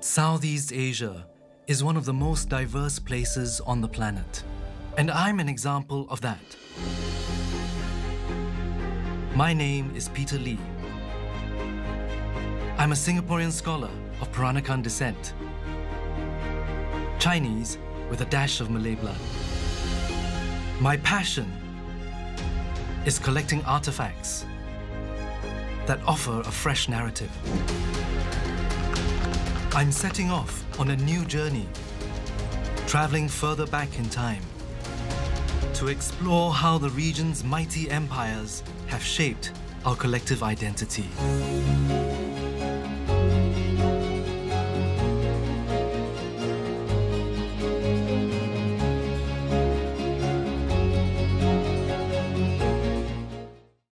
Southeast Asia is one of the most diverse places on the planet, and I'm an example of that. My name is Peter Lee. I'm a Singaporean scholar of Peranakan descent, Chinese with a dash of Malay blood. My passion is collecting artifacts that offer a fresh narrative. I'm setting off on a new journey, traveling further back in time to explore how the region's mighty empires have shaped our collective identity.